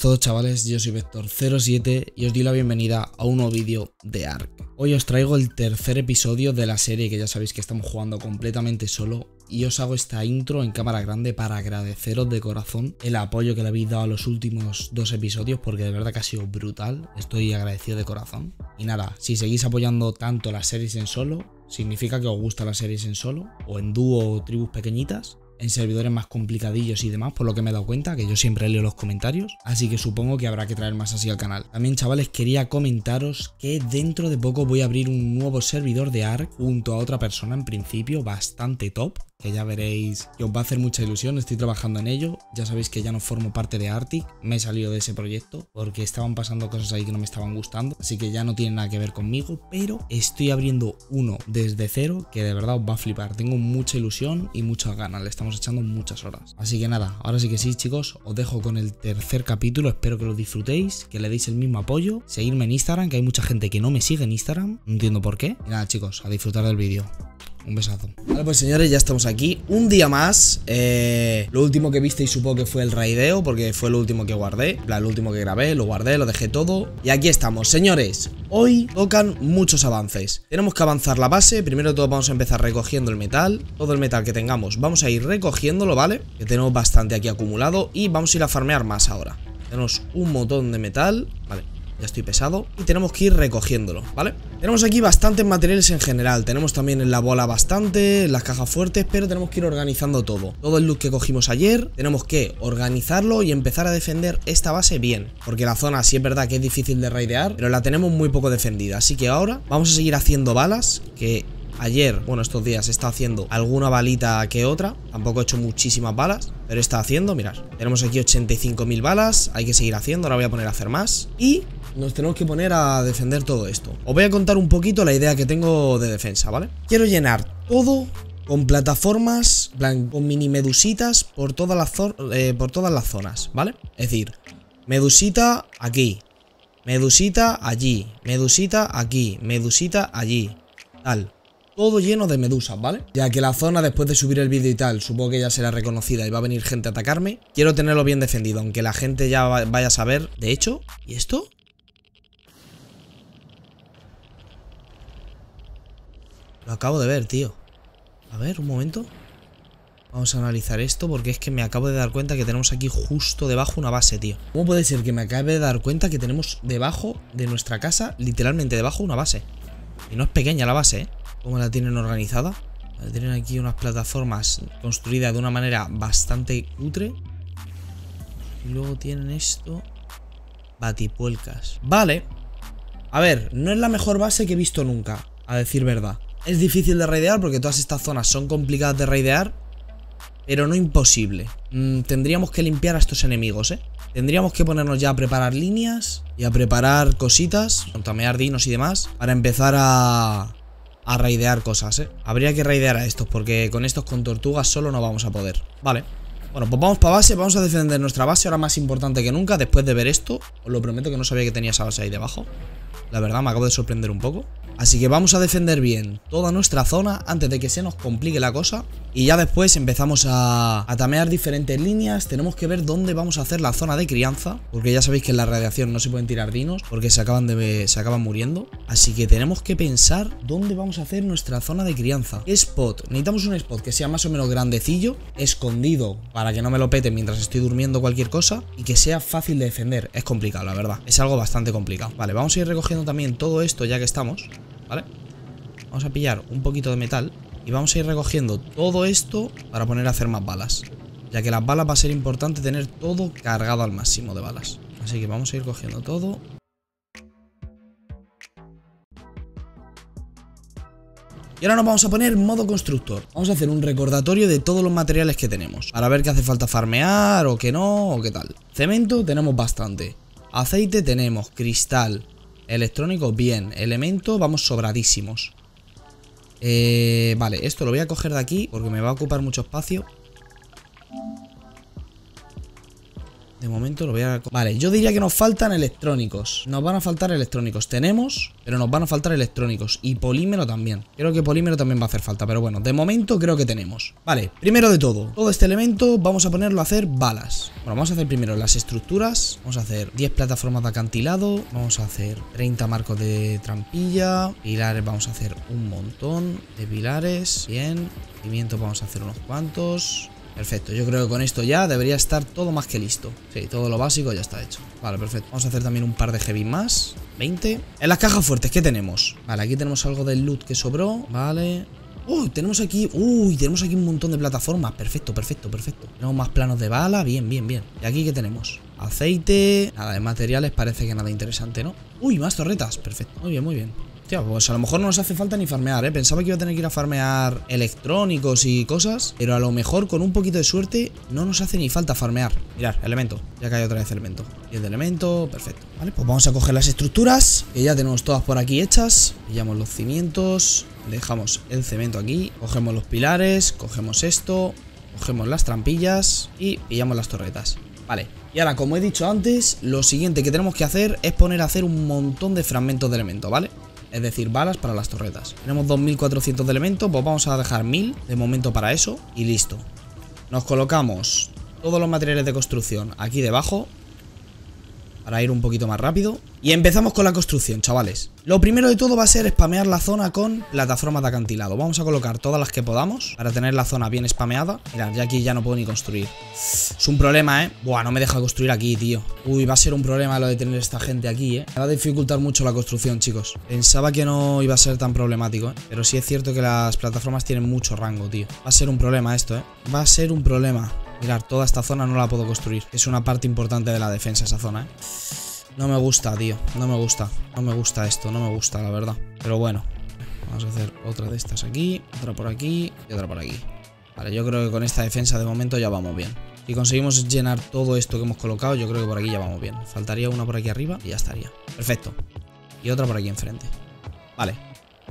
todos chavales, yo soy Vector07 y os doy la bienvenida a un nuevo vídeo de ARK. Hoy os traigo el tercer episodio de la serie que ya sabéis que estamos jugando completamente solo y os hago esta intro en cámara grande para agradeceros de corazón el apoyo que le habéis dado a los últimos dos episodios porque de verdad que ha sido brutal, estoy agradecido de corazón. Y nada, si seguís apoyando tanto las series en solo, significa que os gustan las series en solo o en dúo o tribus pequeñitas en servidores más complicadillos y demás, por lo que me he dado cuenta, que yo siempre leo los comentarios, así que supongo que habrá que traer más así al canal. También chavales, quería comentaros que dentro de poco voy a abrir un nuevo servidor de ARK junto a otra persona en principio bastante top, que ya veréis que os va a hacer mucha ilusión, estoy trabajando en ello, ya sabéis que ya no formo parte de Arctic, me he salido de ese proyecto porque estaban pasando cosas ahí que no me estaban gustando, así que ya no tiene nada que ver conmigo, pero estoy abriendo uno desde cero que de verdad os va a flipar, tengo mucha ilusión y muchas ganas, le estamos echando muchas horas. Así que nada, ahora sí que sí chicos, os dejo con el tercer capítulo, espero que lo disfrutéis, que le deis el mismo apoyo, seguirme en Instagram, que hay mucha gente que no me sigue en Instagram, no entiendo por qué, y nada chicos, a disfrutar del vídeo. Un besazo. Vale, pues señores, ya estamos aquí. Un día más. Eh, lo último que visteis supongo que fue el raideo, porque fue lo último que guardé. El último que grabé, lo guardé, lo dejé todo. Y aquí estamos, señores. Hoy tocan muchos avances. Tenemos que avanzar la base. Primero de todo vamos a empezar recogiendo el metal. Todo el metal que tengamos vamos a ir recogiéndolo, ¿vale? Que tenemos bastante aquí acumulado. Y vamos a ir a farmear más ahora. Tenemos un montón de metal. Vale, estoy pesado y tenemos que ir recogiéndolo, ¿vale? Tenemos aquí bastantes materiales en general, tenemos también en la bola bastante, en las cajas fuertes, pero tenemos que ir organizando todo. Todo el loot que cogimos ayer, tenemos que organizarlo y empezar a defender esta base bien, porque la zona sí es verdad que es difícil de raidear, pero la tenemos muy poco defendida, así que ahora vamos a seguir haciendo balas, que Ayer, bueno, estos días estado haciendo alguna balita que otra. Tampoco he hecho muchísimas balas Pero estado haciendo, mirad. Tenemos aquí 85.000 balas Hay que seguir haciendo, ahora voy a poner a hacer más. Y nos tenemos que poner a defender todo esto Os voy a contar un poquito la idea que tengo de defensa, ¿vale? Quiero llenar todo con plataformas, con mini medusitas por todas las, eh, por todas las zonas, ¿vale? Es decir, medusita aquí, medusita allí, medusita aquí, medusita allí, tal todo lleno de medusas, ¿vale? Ya que la zona después de subir el vídeo y tal, supongo que ya será reconocida y va a venir gente a atacarme, quiero tenerlo bien defendido, aunque la gente ya vaya a saber. De hecho, ¿y esto? Lo acabo de ver, tío. A ver, un momento. Vamos a analizar esto porque es que me acabo de dar cuenta que tenemos aquí justo debajo una base, tío. ¿Cómo puede ser que me acabe de dar cuenta que tenemos debajo de nuestra casa, literalmente debajo una base? Y no es pequeña la base, ¿eh? cómo la tienen organizada. Tienen aquí unas plataformas construidas de una manera bastante cutre. Y luego tienen esto. Batipuelcas. Vale. A ver, no es la mejor base que he visto nunca, a decir verdad. Es difícil de raidear porque todas estas zonas son complicadas de raidear. Pero no imposible. Mm, tendríamos que limpiar a estos enemigos, ¿eh? Tendríamos que ponernos ya a preparar líneas y a preparar cositas, tamear dinos y demás, para empezar a, a raidear cosas, ¿eh? Habría que raidear a estos porque con estos con tortugas solo no vamos a poder. Vale. Bueno, pues vamos para base, vamos a defender nuestra base ahora más importante que nunca después de ver esto. Os lo prometo que no sabía que tenía esa base ahí debajo. La verdad me acabo de sorprender un poco. Así que vamos a defender bien toda nuestra zona antes de que se nos complique la cosa. Y ya después empezamos a, tamear diferentes líneas. Tenemos que ver dónde vamos a hacer la zona de crianza. Porque ya sabéis que en la radiación no se pueden tirar dinos. Porque se acaban, de, se acaban muriendo. Así que tenemos que pensar dónde vamos a hacer nuestra zona de crianza. ¿Qué spot? Necesitamos un spot que sea más o menos grandecillo. Escondido para que no me lo pete mientras estoy durmiendo cualquier cosa. Y que sea fácil de defender. Es complicado, la verdad. Es algo bastante complicado. Vale, vamos a ir recogiendo también todo esto ya que estamos. ¿vale? Vamos a pillar un poquito de metal y vamos a ir recogiendo todo esto para poner a hacer más balas. Ya que las balas va a ser importante tener todo cargado al máximo de balas. Así que vamos a ir cogiendo todo. Y ahora nos vamos a poner modo constructor. Vamos a hacer un recordatorio de todos los materiales que tenemos. Para ver qué hace falta farmear o qué no o qué tal. Cemento tenemos bastante. Aceite tenemos, cristal, Electrónico, bien. Elemento, vamos sobradísimos. Eh, vale, esto lo voy a coger de aquí porque me va a ocupar mucho espacio. De momento lo voy a... Vale, yo diría que nos faltan electrónicos. Nos van a faltar electrónicos. Tenemos, pero nos van a faltar electrónicos. Y polímero también. Creo que polímero también va a hacer falta. Pero bueno, de momento creo que tenemos. Vale, primero de todo. Todo este elemento vamos a ponerlo a hacer balas. Bueno, vamos a hacer primero las estructuras. Vamos a hacer 10 plataformas de acantilado. Vamos a hacer 30 marcos de trampilla. Pilares vamos a hacer un montón de pilares. Bien. Cimientos vamos a hacer unos cuantos. Perfecto, yo creo que con esto ya debería estar todo más que listo. Sí, todo lo básico ya está hecho. Vale, perfecto. Vamos a hacer también un par de heavy más. 20 En las cajas fuertes, ¿qué tenemos? Vale, aquí tenemos algo del loot que sobró Vale. Uy, tenemos aquí, uy, tenemos aquí un montón de plataformas. Perfecto, perfecto, perfecto. Tenemos más planos de bala, bien, bien, bien. ¿Y aquí qué tenemos? Aceite, nada de materiales, parece que nada interesante, ¿no? Uy, más torretas, perfecto, muy bien, muy bien Pues a lo mejor no nos hace falta ni farmear, ¿eh? Pensaba que iba a tener que ir a farmear electrónicos y cosas Pero a lo mejor con un poquito de suerte no nos hace ni falta farmear. Mirad, elemento, ya cae otra vez elemento. Y el de elemento, perfecto. Vale, pues vamos a coger las estructuras Que ya tenemos todas por aquí hechas. Pillamos los cimientos Dejamos el cemento aquí Cogemos los pilares, cogemos esto Cogemos las trampillas y pillamos las torretas. Vale, y ahora como he dicho antes Lo siguiente que tenemos que hacer es poner a hacer un montón de fragmentos de elemento, ¿vale? Es decir, balas para las torretas. Tenemos 2400 de elementos, pues vamos a dejar 1000 de momento para eso y listo. Nos colocamos todos los materiales de construcción aquí debajo para ir un poquito más rápido. Y empezamos con la construcción, chavales. Lo primero de todo va a ser spamear la zona con plataformas de acantilado. Vamos a colocar todas las que podamos para tener la zona bien spameada. Mirad, ya aquí ya no puedo ni construir. Es un problema, ¿eh? Buah, no me deja construir aquí, tío. Uy, va a ser un problema lo de tener esta gente aquí, ¿eh? Me va a dificultar mucho la construcción, chicos. Pensaba que no iba a ser tan problemático, ¿eh? Pero sí es cierto que las plataformas tienen mucho rango, tío. Va a ser un problema esto, ¿eh? Va a ser un problema. Mirad, toda esta zona no la puedo construir. Es una parte importante de la defensa esa zona, ¿eh? No me gusta, tío. No me gusta. No me gusta esto. No me gusta, la verdad. Pero bueno. Vamos a hacer otra de estas aquí. Otra por aquí. Y otra por aquí. Vale, yo creo que con esta defensa de momento ya vamos bien. Si conseguimos llenar todo esto que hemos colocado, yo creo que por aquí ya vamos bien. Faltaría una por aquí arriba y ya estaría. Perfecto. Y otra por aquí enfrente. Vale.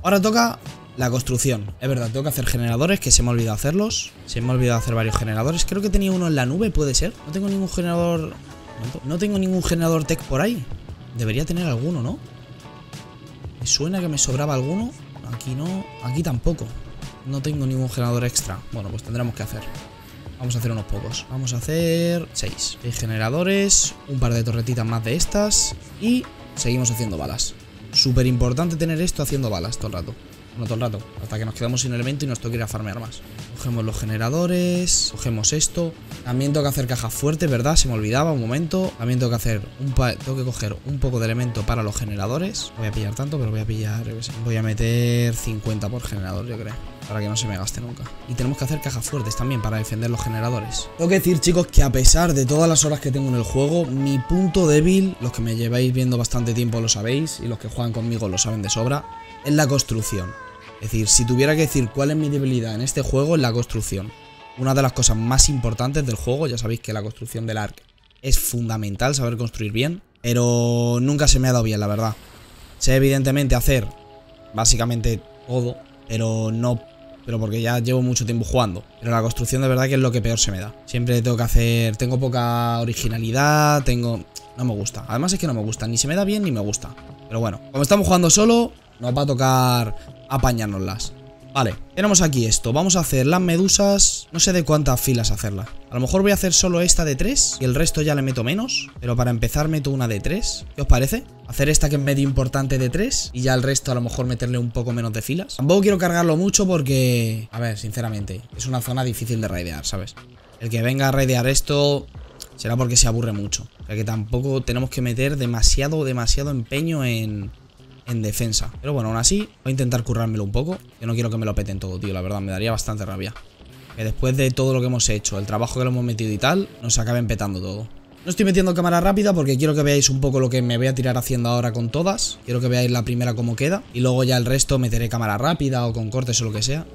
Ahora toca la construcción. Es verdad, tengo que hacer generadores, que se me ha olvidado hacerlos. Se me ha olvidado hacer varios generadores. Creo que tenía uno en la nube, ¿puede ser? No tengo ningún generador no tengo ningún generador tech por ahí. Debería tener alguno, ¿no? Me suena que me sobraba alguno. Aquí no. Aquí tampoco. No tengo ningún generador extra. Bueno, pues tendremos que hacer. Vamos a hacer unos pocos. Vamos a hacer 6. 6 generadores. Un par de torretitas más de estas. Y seguimos haciendo balas. Súper importante tener esto haciendo balas todo el rato. No todo el rato. Hasta que nos quedamos sin elemento y nos toque ir a farmear más. Cogemos los generadores. Cogemos esto. También tengo que hacer cajas fuertes, ¿verdad? Se me olvidaba un momento. También tengo que hacer un tengo que coger un poco de elemento para los generadores. voy a pillar tanto, pero voy a pillar, voy a meter 50 por generador, yo creo. Para que no se me gaste nunca. Y tenemos que hacer cajas fuertes también para defender los generadores. Tengo que decir, chicos, que a pesar de todas las horas que tengo en el juego, mi punto débil, los que me lleváis viendo bastante tiempo lo sabéis, y los que juegan conmigo lo saben de sobra, es la construcción. Es decir, si tuviera que decir cuál es mi debilidad en este juego, es la construcción una de las cosas más importantes del juego. Ya sabéis que la construcción del arc es fundamental, saber construir bien. Pero nunca se me ha dado bien, la verdad. Sé evidentemente hacer básicamente todo, pero no... Pero porque ya llevo mucho tiempo jugando. Pero la construcción de verdad que es lo que peor se me da. Siempre tengo que hacer... Tengo poca originalidad, tengo... No me gusta. Además es que no me gusta. Ni se me da bien ni me gusta. Pero bueno, como estamos jugando solo, nos va a tocar apañárnoslas. Vale, tenemos aquí esto. Vamos a hacer las medusas. No sé de cuántas filas hacerlas. A lo mejor voy a hacer solo esta de 3 y el resto ya le meto menos. Pero para empezar meto una de 3. ¿Qué os parece? Hacer esta que es medio importante de 3 y ya el resto a lo mejor meterle un poco menos de filas. Tampoco quiero cargarlo mucho porque... A ver, sinceramente, es una zona difícil de raidear, ¿sabes? El que venga a raidear esto será porque se aburre mucho. O sea que tampoco tenemos que meter demasiado, demasiado empeño en en defensa. Pero bueno, aún así voy a intentar currármelo un poco. Yo no quiero que me lo peten todo, tío, la verdad, me daría bastante rabia. Que después de todo lo que hemos hecho, el trabajo que lo hemos metido y tal, nos acaben petando todo. No estoy metiendo cámara rápida porque quiero que veáis un poco lo que me voy a tirar haciendo ahora con todas. Quiero que veáis la primera cómo queda. Y luego ya el resto meteré cámara rápida o con cortes o lo que sea.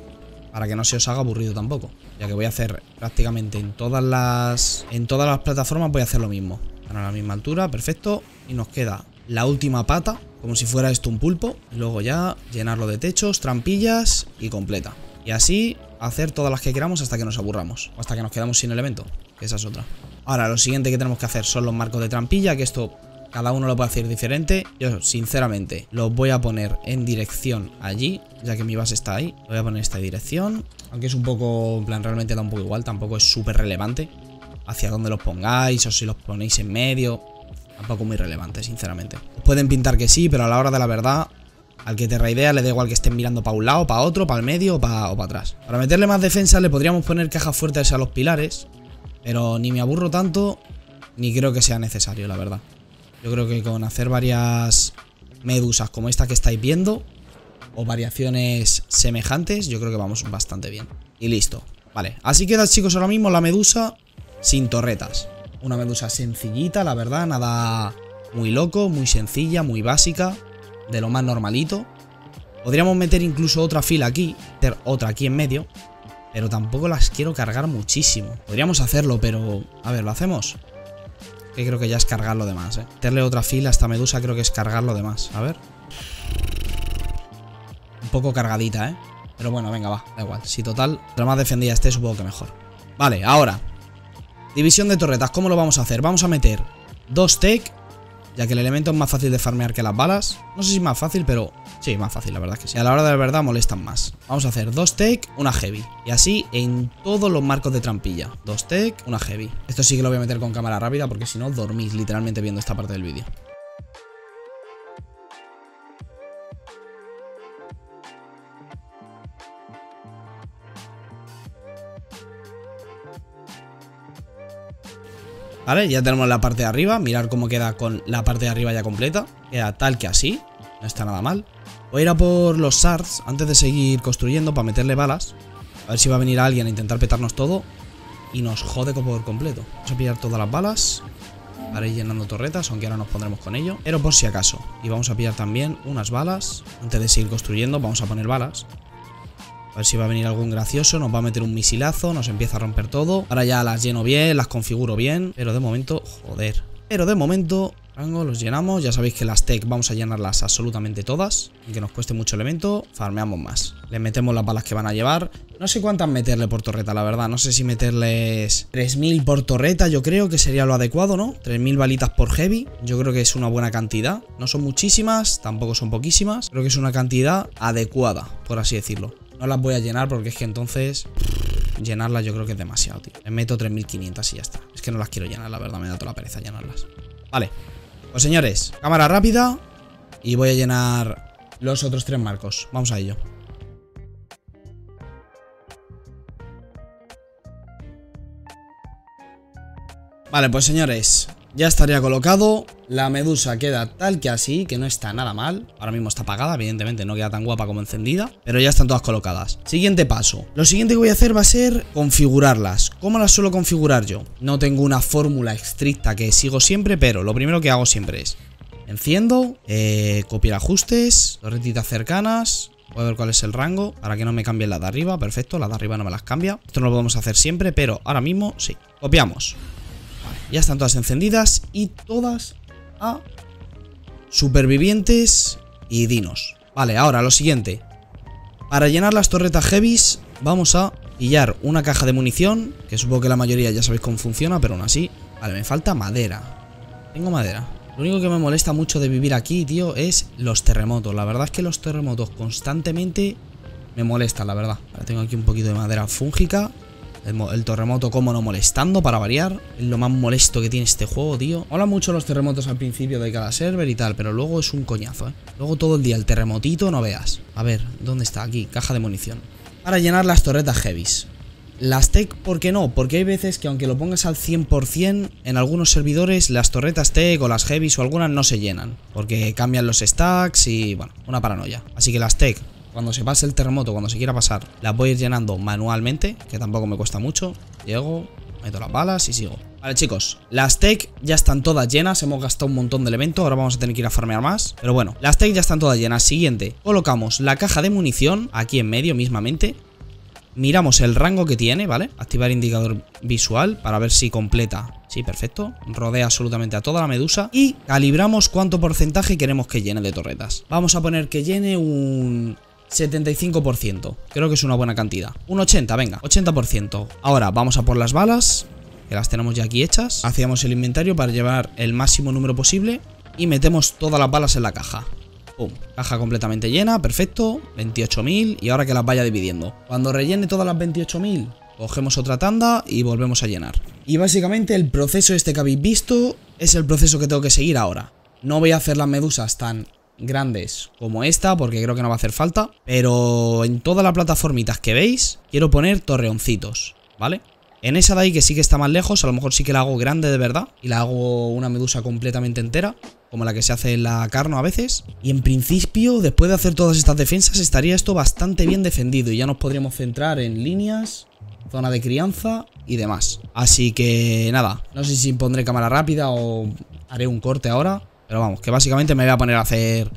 Para que no se os haga aburrido tampoco. Ya que voy a hacer prácticamente en todas las... En todas las plataformas voy a hacer lo mismo. a la misma altura, perfecto. Y nos queda la última pata, como si fuera esto un pulpo. Luego ya llenarlo de techos, trampillas y completa. Y así hacer todas las que queramos hasta que nos aburramos. O hasta que nos quedamos sin elemento, que esa es otra. Ahora, lo siguiente que tenemos que hacer son los marcos de trampilla, que esto cada uno lo puede hacer diferente. Yo, sinceramente, los voy a poner en dirección allí, ya que mi base está ahí. Lo voy a poner en esta dirección. Aunque es un poco, en plan, realmente da un poco igual, tampoco es súper relevante. Hacia dónde los pongáis o si los ponéis en medio. Tampoco muy relevante, sinceramente. pueden pintar que sí, pero a la hora de la verdad, al que te raidea le da igual que estén mirando para un lado, para otro, para el medio o para, atrás. Para meterle más defensa le podríamos poner cajas fuertes a los pilares. Pero ni me aburro tanto, ni creo que sea necesario, la verdad. Yo creo que con hacer varias medusas como esta que estáis viendo o variaciones semejantes, yo creo que vamos bastante bien. Y listo. Vale, así queda chicos ahora mismo la medusa sin torretas. Una medusa sencillita, la verdad, nada muy loco, muy sencilla, muy básica, de lo más normalito. Podríamos meter incluso otra fila aquí, meter otra aquí en medio, pero tampoco las quiero cargar muchísimo. Podríamos hacerlo, pero... A ver, ¿lo hacemos? Que creo que ya es cargar lo demás, ¿eh? Meterle otra fila a esta medusa creo que es cargar lo demás. A ver. Un poco cargadita, ¿eh? Pero bueno, venga, va, da igual. Si total, lo más defendida esté, supongo que mejor. Vale, ahora. División de torretas, ¿cómo lo vamos a hacer? Vamos a meter dos tech ya que el elemento es más fácil de farmear que las balas. No sé si es más fácil, pero sí, más fácil, la verdad que sí. A la hora de la verdad molestan más. Vamos a hacer dos tech, una heavy. Y así en todos los marcos de trampilla. Dos tech, una heavy. Esto sí que lo voy a meter con cámara rápida porque si no dormís literalmente viendo esta parte del vídeo. ¿Vale? Ya tenemos la parte de arriba. Mirar cómo queda con la parte de arriba ya completa. Queda tal que así. No está nada mal. Voy a ir a por los shards antes de seguir construyendo para meterle balas. A ver si va a venir alguien a intentar petarnos todo. Y nos jode por completo. Vamos a pillar todas las balas. Para ir llenando torretas, aunque ahora nos pondremos con ello. Pero por si acaso. Y vamos a pillar también unas balas. Antes de seguir construyendo, vamos a poner balas. A ver si va a venir algún gracioso, nos va a meter un misilazo, nos empieza a romper todo. Ahora ya las lleno bien, las configuro bien, pero de momento, joder. Pero de momento, rango, los llenamos. Ya sabéis que las tech vamos a llenarlas absolutamente todas. Y que nos cueste mucho elemento, farmeamos más. Le metemos las balas que van a llevar. No sé cuántas meterle por torreta, la verdad. No sé si meterles 3000 por torreta, yo creo que sería lo adecuado, ¿no? 3000 balitas por heavy. Yo creo que es una buena cantidad. No son muchísimas, tampoco son poquísimas. Creo que es una cantidad adecuada, por así decirlo. No las voy a llenar porque es que entonces llenarlas yo creo que es demasiado, tío. Le meto 3500 y ya está. Es que no las quiero llenar, la verdad, me da toda la pereza llenarlas. Vale. Pues señores, cámara rápida y voy a llenar los otros tres marcos. Vamos a ello. Vale, pues señores, ya estaría colocado. La medusa queda tal que así, que no está nada mal. Ahora mismo está apagada, evidentemente no queda tan guapa como encendida. Pero ya están todas colocadas. Siguiente paso. Lo siguiente que voy a hacer va a ser configurarlas. ¿Cómo las suelo configurar yo? No tengo una fórmula estricta que sigo siempre, pero lo primero que hago siempre es... Enciendo, eh, copiar ajustes, torretitas cercanas, Voy a ver cuál es el rango para que no me cambien la de arriba. Perfecto, la de arriba no me las cambia. Esto no lo podemos hacer siempre, pero ahora mismo sí. Copiamos. Ya están todas encendidas y todas a supervivientes y dinos. Vale, ahora lo siguiente. Para llenar las torretas heavies vamos a pillar una caja de munición, que supongo que la mayoría ya sabéis cómo funciona, pero aún así... Vale, me falta madera. Tengo madera. Lo único que me molesta mucho de vivir aquí, tío, es los terremotos. La verdad es que los terremotos constantemente me molestan, la verdad. Ahora tengo aquí un poquito de madera fúngica. El, terremoto como no molestando para variar. Es lo más molesto que tiene este juego, tío. Hola mucho los terremotos al principio de cada server y tal, pero luego es un coñazo, ¿eh? Luego todo el día el terremotito no veas. A ver, ¿dónde está? Aquí, caja de munición. Para llenar las torretas heavies. Las tech, ¿por qué no? Porque hay veces que aunque lo pongas al 100%, en algunos servidores las torretas tech o las heavies o algunas no se llenan. Porque cambian los stacks y, bueno, una paranoia. Así que las tech, cuando se pase el terremoto, cuando se quiera pasar, las voy a ir llenando manualmente, que tampoco me cuesta mucho. Llego, meto las balas y sigo. Vale, chicos, las tech ya están todas llenas, hemos gastado un montón de elementos, ahora vamos a tener que ir a farmear más. Pero bueno, las tech ya están todas llenas. Siguiente, colocamos la caja de munición aquí en medio mismamente. Miramos el rango que tiene, ¿vale? Activar indicador visual para ver si completa. Sí, perfecto. Rodea absolutamente a toda la medusa. Y calibramos cuánto porcentaje queremos que llene de torretas. Vamos a poner que llene un 75%. Creo que es una buena cantidad. Un 80, venga, 80%. Ahora vamos a por las balas. que las tenemos ya aquí hechas. Hacíamos el inventario para llevar el máximo número posible y metemos todas las balas en la caja. Pum, caja completamente llena, perfecto, 28.000 y ahora que las vaya dividiendo. Cuando rellene todas las 28.000, cogemos otra tanda y volvemos a llenar. Y básicamente el proceso este que habéis visto es el proceso que tengo que seguir ahora. No voy a hacer las medusas tan grandes como esta porque creo que no va a hacer falta, pero en todas las plataformitas que veis quiero poner torreoncitos, ¿vale? En esa de ahí que sí que está más lejos, a lo mejor sí que la hago grande de verdad y la hago una medusa completamente entera, como la que se hace en la carno a veces. Y en principio, después de hacer todas estas defensas, estaría esto bastante bien defendido y ya nos podríamos centrar en líneas, zona de crianza y demás. Así que nada, no sé si pondré cámara rápida o haré un corte ahora, pero vamos, que básicamente me voy a poner a hacer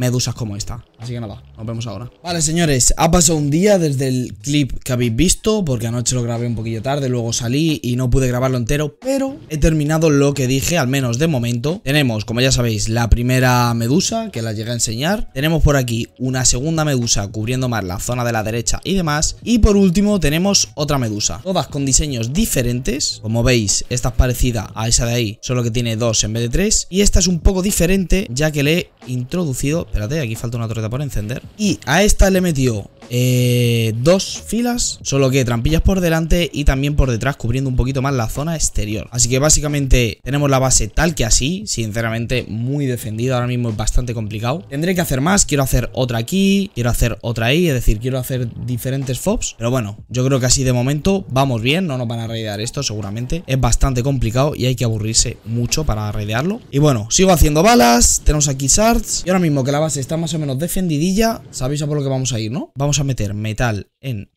medusas como esta. Así que nada, nos vemos ahora. Vale, señores, ha pasado un día desde el clip que habéis visto, porque anoche lo grabé un poquillo tarde, luego salí y no pude grabarlo entero, pero he terminado lo que dije, al menos de momento. Tenemos, como ya sabéis, la primera medusa, que la llegué a enseñar. Tenemos por aquí una segunda medusa cubriendo más la zona de la derecha y demás. Y por último tenemos otra medusa, todas con diseños diferentes. Como veis, esta es parecida a esa de ahí, solo que tiene dos en vez de tres. Y esta es un poco diferente, ya que le he introducido... Espérate, aquí falta una torreta por encender. Y a esta le metió eh, dos filas, solo que trampillas por delante y también por detrás, cubriendo un poquito más la zona exterior. Así que básicamente tenemos la base tal que así, sinceramente muy defendida, ahora mismo es bastante complicado. Tendré que hacer más, quiero hacer otra aquí, quiero hacer otra ahí, es decir, quiero hacer diferentes fobs, pero bueno, yo creo que así de momento vamos bien, no nos van a raidear esto seguramente, es bastante complicado y hay que aburrirse mucho para raidearlo. Y bueno, sigo haciendo balas, tenemos aquí shards y ahora mismo que la base está más o menos defendidilla, sabéis a por lo que vamos a ir, ¿no? Vamos a meter metal en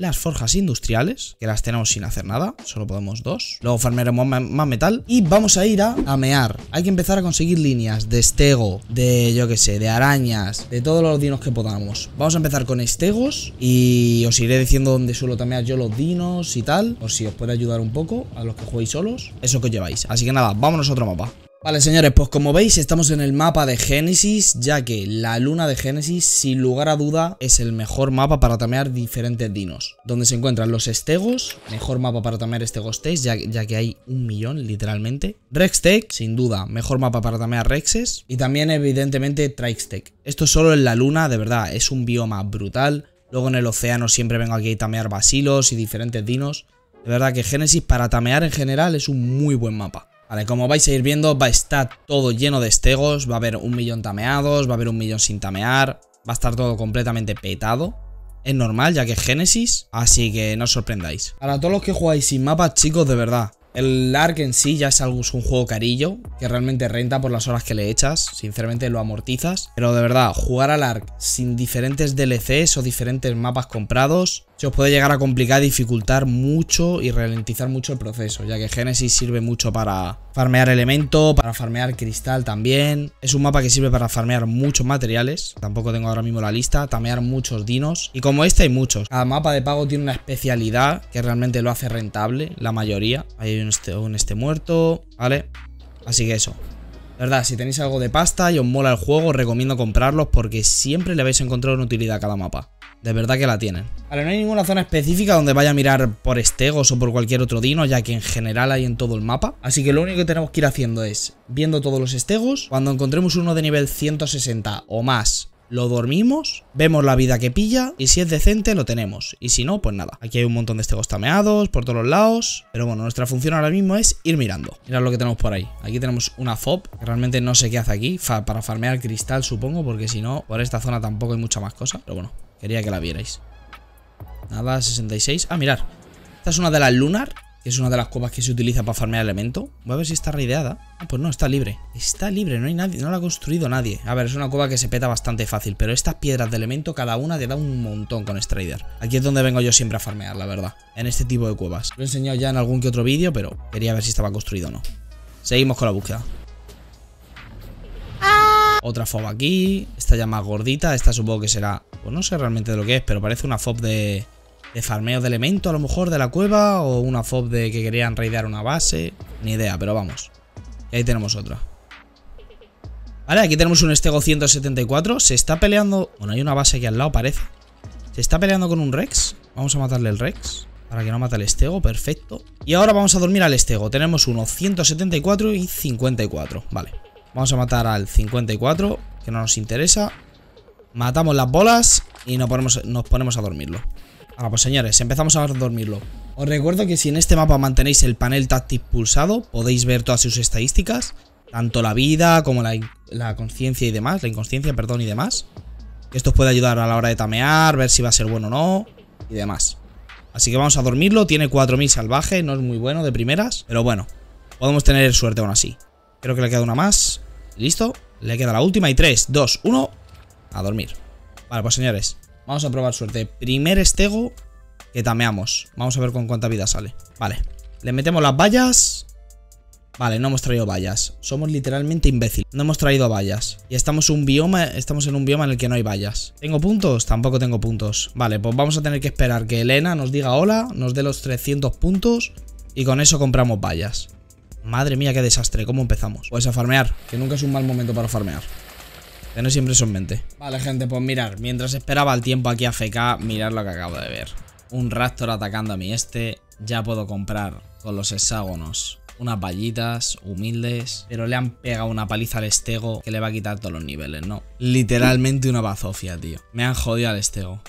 las forjas industriales, que las tenemos sin hacer nada, solo podemos dos. Luego farmaremos más metal y vamos a ir a amear. Hay que empezar a conseguir líneas de estego, de yo que sé, de arañas, de todos los dinos que podamos. Vamos a empezar con estegos y os iré diciendo dónde suelo tamear yo los dinos y tal, o si os puede ayudar un poco a los que juguéis solos, eso que lleváis. Así que nada, vámonos a otro mapa. Vale señores, pues como veis estamos en el mapa de Génesis, ya que la luna de Génesis sin lugar a duda es el mejor mapa para tamear diferentes dinos. Donde se encuentran los estegos, mejor mapa para tamear estegos ya, ya que hay un millón literalmente. Rextech, sin duda, mejor mapa para tamear Rexes. Y también evidentemente Trixtech. Esto solo en la luna, de verdad, es un bioma brutal. Luego en el océano siempre vengo aquí a tamear basilos y diferentes dinos. De verdad que Génesis para tamear en general es un muy buen mapa. Vale, como vais a ir viendo, va a estar todo lleno de estegos, va a haber un millón tameados, va a haber un millón sin tamear, va a estar todo completamente petado. Es normal, ya que es Génesis, así que no os sorprendáis. Para todos los que jugáis sin mapas, chicos, de verdad, el ARK en sí ya es, algo, un juego carillo, que realmente renta por las horas que le echas, sinceramente lo amortizas. Pero de verdad, jugar al ARK sin diferentes DLCs o diferentes mapas comprados se os puede llegar a complicar, dificultar mucho y ralentizar mucho el proceso, ya que Genesis sirve mucho para farmear elemento, para farmear cristal también. Es un mapa que sirve para farmear muchos materiales, tampoco tengo ahora mismo la lista, tamear muchos dinos. Y como este hay muchos. Cada mapa de pago tiene una especialidad que realmente lo hace rentable, la mayoría. Hay este, un este muerto, ¿vale? Así que eso. verdad, si tenéis algo de pasta y os mola el juego, os recomiendo comprarlos porque siempre le vais a encontrar una utilidad a cada mapa. De verdad que la tienen. Vale, no hay ninguna zona específica donde vaya a mirar por estegos o por cualquier otro dino, ya que en general hay en todo el mapa. Así que lo único que tenemos que ir haciendo es, viendo todos los estegos, cuando encontremos uno de nivel 160 o más lo dormimos, vemos la vida que pilla y si es decente lo tenemos. Y si no, pues nada. Aquí hay un montón de estegos tameados por todos los lados. Pero bueno, nuestra función ahora mismo es ir mirando. Mirad lo que tenemos por ahí. Aquí tenemos una FOB, que realmente no sé qué hace aquí. para farmear cristal, supongo, porque si no, por esta zona tampoco hay mucha más cosa. Pero bueno, Quería que la vierais. Nada, 66. Ah, mirar. Esta es una de las lunar, que es una de las cuevas que se utiliza para farmear elemento. Voy a ver si está raideada. Ah, pues no, está libre. Está libre, no hay nadie, no la ha construido nadie. A ver, es una cueva que se peta bastante fácil, pero estas piedras de elemento, cada una te da un montón con Strider. Aquí es donde vengo yo siempre a farmear, la verdad. En este tipo de cuevas. Lo he enseñado ya en algún que otro vídeo, pero quería ver si estaba construido o no. Seguimos con la búsqueda. Otra fob aquí. Esta ya más gordita. Esta supongo que será... Pues no sé realmente de lo que es, pero parece una fob de... De farmeo de elemento a lo mejor de la cueva O una fob de que querían raidear una base Ni idea, pero vamos Y ahí tenemos otra Vale, aquí tenemos un estego 174 Se está peleando... Bueno, hay una base aquí al lado parece Se está peleando con un Rex Vamos a matarle el Rex Para que no mate al estego, perfecto. Y ahora vamos a dormir al estego. Tenemos uno 174 y 54. Vale. Vamos a matar al 54, que no nos interesa. Matamos las bolas y nos ponemos, nos ponemos a dormirlo. Ahora pues señores, empezamos a dormirlo. Os recuerdo que si en este mapa mantenéis el panel táctil pulsado, podéis ver todas sus estadísticas. Tanto la vida como la, la conciencia y demás. La inconsciencia, perdón, y demás. Esto os puede ayudar a la hora de tamear, ver si va a ser bueno o no y demás. Así que vamos a dormirlo. Tiene 4000 salvaje, no es muy bueno de primeras, pero bueno, podemos tener suerte aún así. Creo que le queda una más. ¿Listo? Le queda la última y 3, 2, 1. A dormir. Vale, pues señores, vamos a probar suerte. Primer estego que tameamos. Vamos a ver con cuánta vida sale. Vale, le metemos las vallas. Vale, no hemos traído vallas. Somos literalmente imbéciles. No hemos traído vallas. Y estamos, un estamos en un bioma en el que no hay vallas. ¿Tengo puntos? Tampoco tengo puntos. Vale, pues vamos a tener que esperar que Elena nos diga hola, nos dé los 300 puntos y con eso compramos vallas. Madre mía, qué desastre. ¿Cómo empezamos? Pues a farmear, que nunca es un mal momento para farmear. Tener siempre eso en mente. Vale, gente, pues mirar. Mientras esperaba el tiempo aquí a FK, mirar lo que acabo de ver. Un Raptor atacando a mi este. Ya puedo comprar con los hexágonos unas vallitas humildes, pero le han pegado una paliza al estego que le va a quitar todos los niveles, ¿no? Literalmente una bazofia, tío. Me han jodido al estego.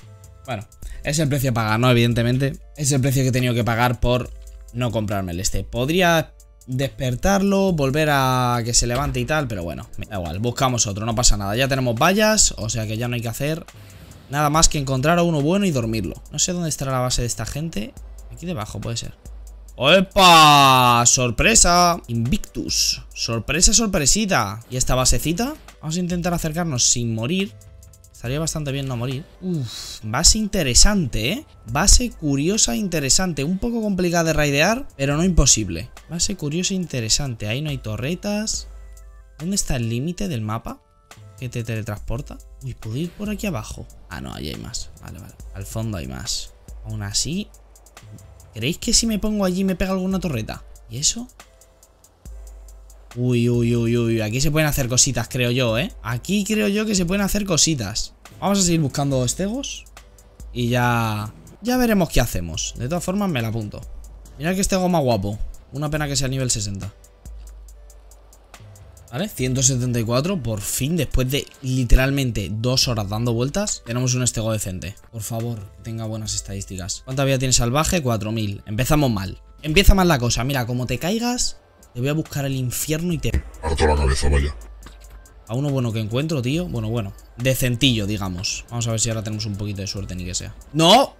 Bueno, es el precio a pagar, ¿no? Evidentemente. Es el precio que he tenido que pagar por no comprarme el este. Podría despertarlo, volver a que se levante y tal, pero bueno, da igual, buscamos otro, no pasa nada. Ya tenemos vallas, o sea que ya no hay que hacer nada más que encontrar a uno bueno y dormirlo. No sé dónde estará la base de esta gente. Aquí debajo puede ser. ¡Opa! ¡Sorpresa! Invictus. Sorpresa, sorpresita. ¿Y esta basecita? Vamos a intentar acercarnos sin morir. Estaría bastante bien no morir. Uf, base interesante, ¿eh? Base curiosa e interesante. Un poco complicada de raidear, pero no imposible. Base curiosa e interesante. Ahí no hay torretas. ¿Dónde está el límite del mapa? Que te teletransporta. Uy, ¿puedo ir por aquí abajo? Ah, no, ahí hay más. Vale, vale. Al fondo hay más. Aún así, ¿Creéis que si me pongo allí me pega alguna torreta? ¿Y eso? Uy, uy, uy, uy. Aquí se pueden hacer cositas, creo yo, ¿eh? Aquí creo yo que se pueden hacer cositas. Vamos a seguir buscando estegos. Y ya... Ya veremos qué hacemos. De todas formas, me la apunto. Mira que estego más guapo. Una pena que sea nivel 60. ¿Vale? 174, por fin, después de literalmente dos horas dando vueltas, tenemos un estego decente. Por favor, que tenga buenas estadísticas. ¿Cuánta vida tiene salvaje? 4000. Empezamos mal. Empieza mal la cosa. Mira, como te caigas, te voy a buscar el infierno y te... Harto la cabeza, vaya. A uno bueno que encuentro, tío. Bueno, bueno. Decentillo, digamos. Vamos a ver si ahora tenemos un poquito de suerte, ni que sea. ¡No!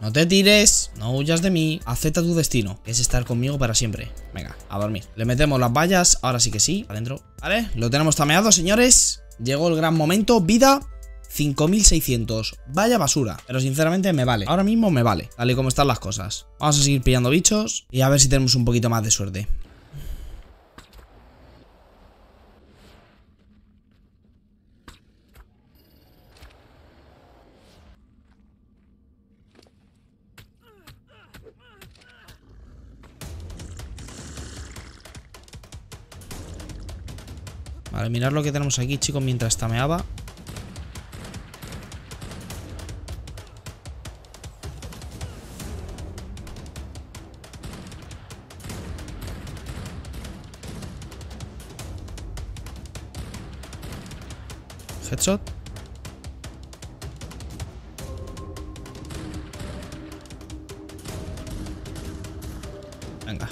No te tires, no huyas de mí, acepta tu destino, que es estar conmigo para siempre. Venga, a dormir. Le metemos las vallas, ahora sí que sí, adentro. Vale, lo tenemos tameado, señores. Llegó el gran momento, vida 5600, vaya basura Pero sinceramente me vale, ahora mismo me vale Tal y como están las cosas. Vamos a seguir pillando bichos Y a ver si tenemos un poquito más de suerte. Vale, mirar lo que tenemos aquí, chicos, mientras tameaba. Venga.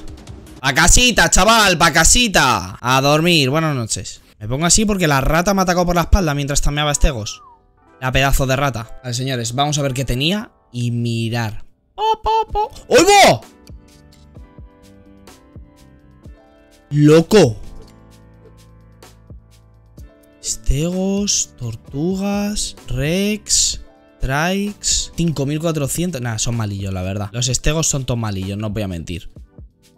A casita, chaval, pa casita. A dormir. Buenas noches. Me pongo así porque la rata me atacó por la espalda mientras tameaba estegos. La pedazo de rata. Vale, señores, vamos a ver qué tenía y mirar. ¡Oh. ¡Loco! Estegos, tortugas, rex, trikes, 5400. Nada, son malillos, la verdad. Los estegos son todos malillos, no voy a mentir.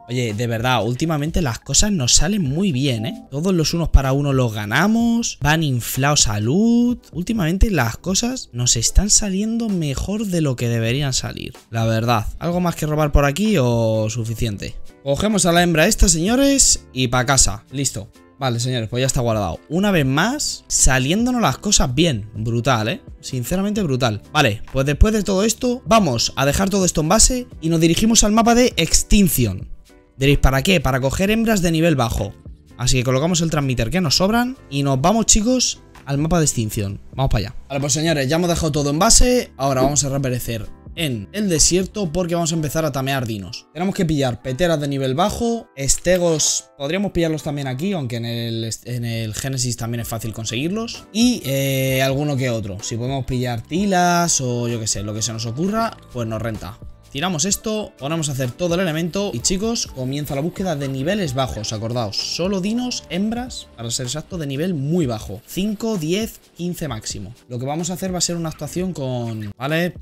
Oye, de verdad, últimamente las cosas nos salen muy bien, ¿eh? Todos los unos para uno los ganamos, van inflados salud. Últimamente las cosas nos están saliendo mejor de lo que deberían salir. La verdad, ¿algo más que robar por aquí o suficiente? Cogemos a la hembra esta, señores, y pa' casa. Listo. Vale, señores, pues ya está guardado. Una vez más, saliéndonos las cosas bien. Brutal, ¿eh? Sinceramente brutal. Vale, pues después de todo esto, vamos a dejar todo esto en base y nos dirigimos al mapa de extinción. Diréis, ¿para qué? Para coger hembras de nivel bajo. Así que colocamos el transmitter que nos sobran y nos vamos, chicos, al mapa de extinción. Vamos para allá. Vale, pues señores, ya hemos dejado todo en base. Ahora vamos a reaparecer en el desierto porque vamos a empezar a tamear dinos. Tenemos que pillar peteras de nivel bajo, estegos, podríamos pillarlos también aquí, aunque en el, en el Genesis también es fácil conseguirlos. Y eh, alguno que otro. Si podemos pillar tilas o yo que sé, lo que se nos ocurra, pues nos renta. Tiramos esto, ponemos a hacer todo el elemento y chicos, comienza la búsqueda de niveles bajos, acordaos, solo dinos, hembras, para ser exacto, de nivel muy bajo, 5, 10, 15 máximo. Lo que vamos a hacer va a ser una actuación con, ¿vale?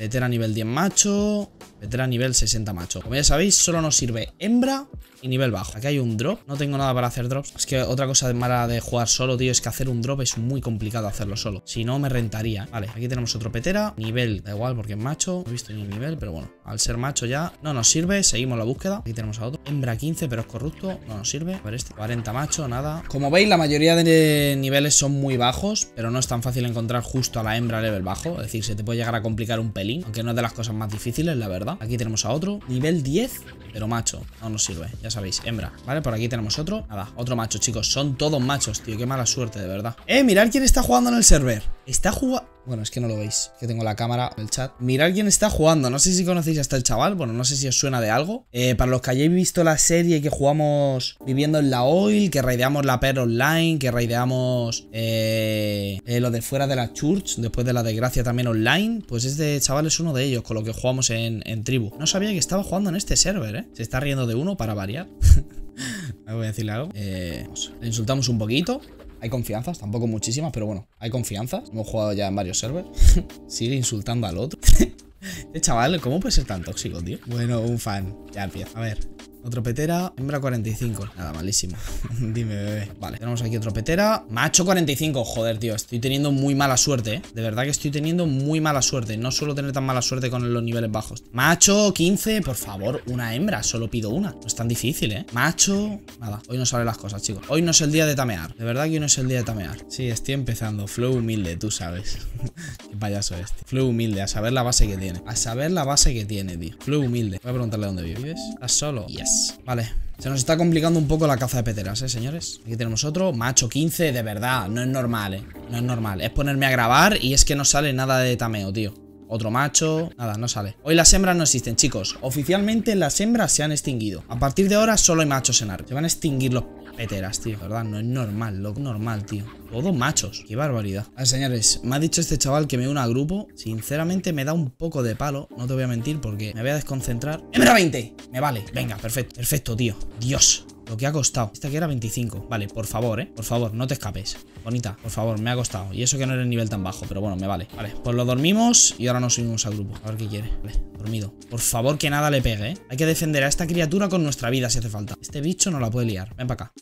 Vetera nivel 10 macho, vetera nivel 60 macho. Como ya sabéis, solo nos sirve hembra y nivel bajo. Aquí hay un drop. No tengo nada para hacer drops. Es que otra cosa mala de jugar solo, tío, es que hacer un drop es muy complicado hacerlo solo. Si no, me rentaría. Vale, aquí tenemos otro petera. Nivel, da igual porque es macho. No he visto ni el nivel, pero bueno. Al ser macho ya no nos sirve. Seguimos la búsqueda. Aquí tenemos a otro. Hembra 15, pero es corrupto. No nos sirve. A ver este. 40 macho, nada. Como veis, la mayoría de niveles son muy bajos, pero no es tan fácil encontrar justo a la hembra level bajo. Es decir, se te puede llegar a complicar un pelín, aunque no es de las cosas más difíciles, la verdad. Aquí tenemos a otro. Nivel 10, pero macho. No nos sirve, ya sabéis, hembra. Vale, por aquí tenemos otro. Nada, otro macho, chicos. Son todos machos, tío. Qué mala suerte, de verdad. Eh, mirad quién está jugando en el server. Está jugando... Bueno, es que no lo veis, que tengo la cámara el chat. Mirad quién está jugando. No sé si conocéis hasta el chaval. Bueno, no sé si os suena de algo. Eh, para los que hayáis visto la serie que jugamos viviendo en la oil, que raideamos la per online, que raideamos eh, eh, lo de fuera de la church, después de la desgracia también online, pues este chaval es uno de ellos, con lo que jugamos en, en tribu. No sabía que estaba jugando en este server, ¿eh? Se está riendo de uno para variar. voy a decirle algo. Eh, le insultamos un poquito. Hay confianzas, tampoco muchísimas, pero bueno, hay confianzas. Hemos jugado ya en varios servers. Sigue insultando al otro. este chaval, ¿cómo puede ser tan tóxico, tío? Bueno, un fan. Ya empieza. A ver, otro petera, hembra 45 Nada, malísimo. Dime, bebé. Vale, tenemos aquí otro petera. Macho 45, joder, tío. Estoy teniendo muy mala suerte, ¿eh? De verdad que estoy teniendo muy mala suerte. No suelo tener tan mala suerte con los niveles bajos. Macho 15, por favor, una hembra. Solo pido una. No es tan difícil, ¿eh? Macho Nada, hoy no salen las cosas, chicos. Hoy no es el día de tamear. De verdad que hoy no es el día de tamear. Sí, estoy empezando. Flow humilde, tú sabes. Qué payaso este Flow humilde, a saber la base que tiene. A saber la base que tiene, tío. Flow humilde. Voy a preguntarle dónde vives. ¿Estás solo? Yes Vale. Se nos está complicando un poco la caza de peteras, ¿eh, señores? Aquí tenemos otro. Macho 15, de verdad. No es normal, ¿eh? No es normal. Es ponerme a grabar y es que no sale nada de tameo, tío. Otro macho. Nada, no sale. Hoy las hembras no existen, chicos. Oficialmente las hembras se han extinguido. A partir de ahora solo hay machos en arte. Se van a extinguir los peteras, tío. ¿Verdad? No es normal, lo normal, tío. Todos machos. Qué barbaridad. A ver, señores, me ha dicho este chaval que me una a grupo. Sinceramente me da un poco de palo. No te voy a mentir porque me voy a desconcentrar. ¡Hembra 20! Me vale. Venga, perfecto. Perfecto, tío. Dios. Lo que ha costado. Esta que era 25. Vale, por favor, ¿eh? Por favor, no te escapes. Bonita, por favor, me ha costado. Y eso que no era el nivel tan bajo, pero bueno, me vale. Vale, pues lo dormimos y ahora nos subimos al grupo. A ver qué quiere. Vale, dormido. Por favor, que nada le pegue, ¿eh? Hay que defender a esta criatura con nuestra vida si hace falta. Este bicho no la puede liar. Ven para acá.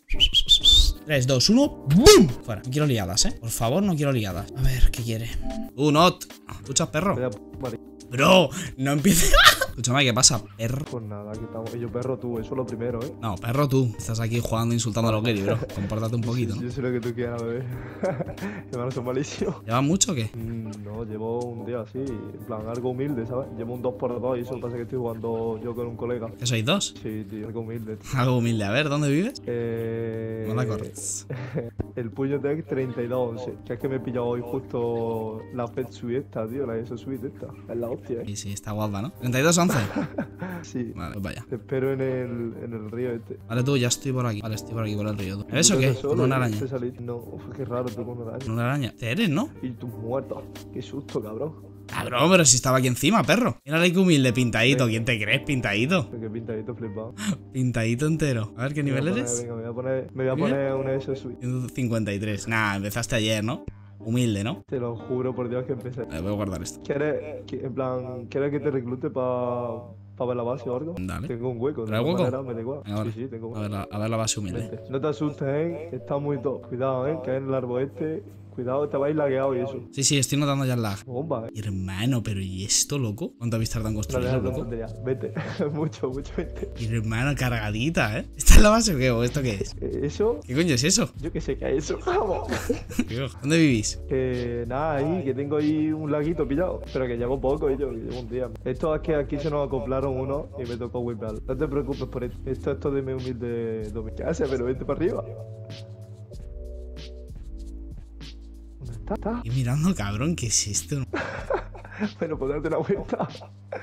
3, 2, 1. ¡Bum! Fuera. No quiero liadas, ¿eh? Por favor, no quiero liadas. A ver, ¿qué quiere? Uh, not. ¿Escuchas, perro? Bro, no empieces. Escúchame, ¿qué pasa, perro? Pues nada, aquí estamos. Y yo, perro, tú, eso es lo primero, ¿eh? No, perro, tú. Estás aquí jugando, insultando a los Gary, bro. Compórtate un poquito. Yo sé lo que tú quieras, bebé. Hermano, son malísimos. ¿Llevas mucho o qué? Mm, no, llevo un día así, en plan, algo humilde, ¿sabes? Llevo un 2x2 y eso pasa que estoy jugando yo con un colega. ¿Que sois dos? Sí, tío, algo humilde. Algo humilde. A ver, ¿dónde vives? Eh. No la cortes. el puño tech 3211. Que es que me he pillado hoy justo la Pet Suite esta, tío, la ESO Suite esta. Es la hostia, ¿eh? Sí, sí, está guapa, ¿no? 32-11. Sí. Vale, pues vaya. Te espero en el, en el río este. Vale, tú, ya estoy por aquí. Vale, estoy por aquí, por el río. tú. ¿Eres o ¿Tú qué? solo Con una araña. No, uf, qué raro tú con una araña. Una araña. ¿Te eres, no? Y tú muerto. Qué susto, cabrón. Cabrón, pero si estaba aquí encima, perro. Mira que humilde, pintadito. ¿Quién te crees? Pintadito. Qué pintadito flipado. Pintadito entero. A ver, ¿qué Me nivel poner- eres? Venga, me voy a poner, me voy a poner una ESO Suite. 153. Nah, empezaste ayer, ¿no? Humilde, ¿no? Te lo juro por Dios que empecé. Eh, voy a guardar esto. ¿Quieres, que- en plan, ¿quieres que te reclute para pa ver la base o algo? Dale. Tengo un hueco. de ¿Traes todas hueco? maneras, me da igual. Sí, sí, tengo A ver, hueco. la, a ver la base humilde. No te asustes, ¿eh? Está muy top. Cuidado, ¿eh? Que en el árbol este. Cuidado, te vais lagueado y eso. Sí, sí, estoy notando ya el lag. Bomba, eh. Hermano, pero ¿y esto, loco? ¿Cuánto habéis tardado en No loco? Vete. mucho, mucho, vete. Hermano, cargadita, ¿eh? ¿Esta es la base o qué? ¿O esto qué es? Eh, Eso, ¿Qué coño es eso? yo que sé que es eso. Vamos. ¿Dónde vivís? Que nada, ahí, que tengo ahí un laguito pillado. Pero que llevo poco, y yo, que llevo un día. Esto es que aquí se nos acoplaron uno y me tocó whipar. No te preocupes por esto. Esto es todo de mi humilde dominio. ¿Qué haces? Pero vete para arriba. Y mirando, cabrón, ¿qué es esto? Bueno, pues darte la vuelta.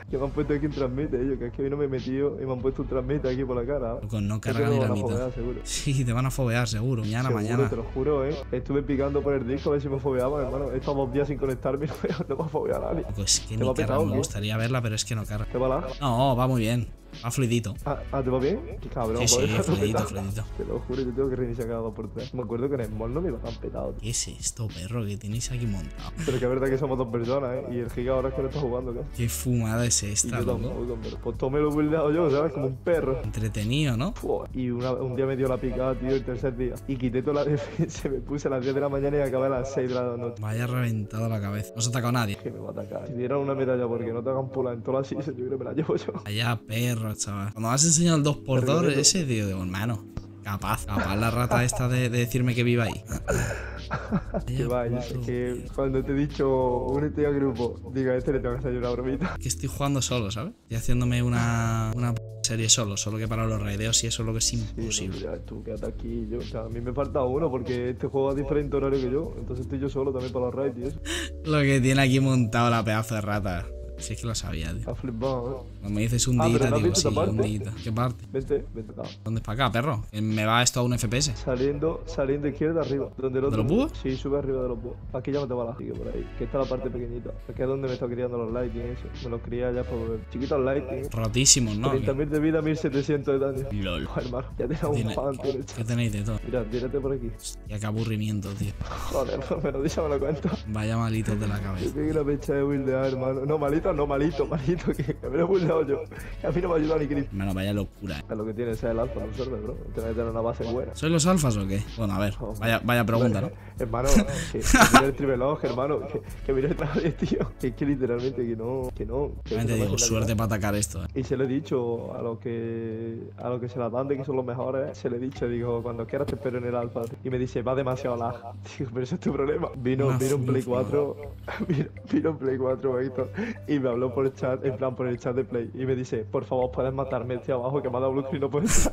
Que me han puesto aquí un transmite, ellos, que es que hoy no me he metido y me han puesto un transmite aquí por la cara. Loco, no Creo que carga ni la a mitad. seguro. Sí, te van a fobear, seguro. Mañana, Seguro, mañana. te lo juro, eh. Estuve picando por el disco a ver si me fobeaban, hermano. He estado dos días sin conectarme no, no me ha fobeado nadie. Loco, es que ¿Te ni va carga. Me gustaría verla, pero es que no carga. ¿Te va la? No, va muy bien. Va fluidito. Ah, ah, ¿te va bien? Qué cabrón, Sí, sí, fluidito, fluidito. Te lo juro, yo tengo que reiniciar cada dos por tres. Me acuerdo que en el mall no me iba tan petado, tío. ¿Qué es esto, perro, que tenéis aquí montado? Pero que es verdad que somos dos personas, eh. Y el giga ahora es que no está jugando, ¿qué? ¿Qué fumada es Y esta, yo loco? pues todo me lo he yo, ¿sabes? Como un perro. Entretenido, ¿no? Y una- un día me dio la picada, tío, el tercer día. Y quité toda la defensa, me puse a las 10 de la mañana y acabé a las 6 de la noche. Vaya reventado la cabeza. No se ha atacado nadie. Que me va a atacar. Si dieran una medalla porque no te hagan pula en todas las sillas, yo creo que me la llevo yo. Vaya perro, chaval. Cuando me has enseñado el 2x2, Pero que- ese, tío, digo, hermano. Capaz, capaz la rata esta de, de decirme que viva ahí. Que vaya, es que cuando te he dicho únete al grupo, diga, este le tengo que hacer una bromita. Que estoy jugando solo, ¿sabes? Estoy haciéndome una, una p- serie solo, solo que para los raideos y eso es lo que es Sí, no, imposible. ya tú quédate aquí. Yo, o sea, a mí me falta uno porque este juego a diferente horario que yo. Entonces estoy yo solo también para los raids y eso. Lo que tiene aquí montado la pedazo de rata. Si es que lo sabía, tío. Ha flipado, ¿eh? Me dices un Ah, día, pero ¿no has digo, sí, esta un día. ¿Qué parte? Vente, vente, no. ¿Dónde es para acá, perro? Me va esto a un FPS. Saliendo, saliendo izquierda arriba. ¿Donde el ¿De otro los búhos? Sí, sube arriba de los búhos. Aquí ya no te va la sigue por ahí. Que está la parte pequeñita. Aquí es donde me está criando los lighting eso. Me los cría ya por chiquitos lighting. Rotísimos, ¿no? 30.000 de vida, 1700 de daño. LOL. Joder, hermano, ya tenemos un fan, ¿Qué tenéis de todo? Mira, tírate por aquí. Hostia, qué aburrimiento, tío. Joder, me lo dice, me lo cuento. Vaya malitos de la Yo cabeza. tengo una pecha de buildear, hermano. No, malito, no, malito, malito, que, que me lo buildeado yo. A mí no me ha ayudado ni Chris. Hermano, vaya locura. eh. Es lo que tiene ser el alfa, no serve, bro. Tienes que tener una base buena. ¿Sois los alfas o qué? Bueno, a ver, vaya, vaya pregunta, ¿no? Hermano, que, que mire el trivelog, hermano. Que, que mire el traje, tío. Que es que literalmente que no, que no. Que te no digo, la suerte para atacar esto, eh. Y se lo he dicho a los que a los que se las dan de que son los mejores, se lo he dicho, digo, cuando quieras te espero en el alfa. Y me dice, va demasiado lag. Digo, pero ese es tu problema. Vino, Una vino un Play fufa. 4, vino, vino un Play 4, Héctor, y me habló por el chat, en plan por el chat de Play, y me dice, por favor, puedes matarme este abajo que me ha dado blue screen, no puedes.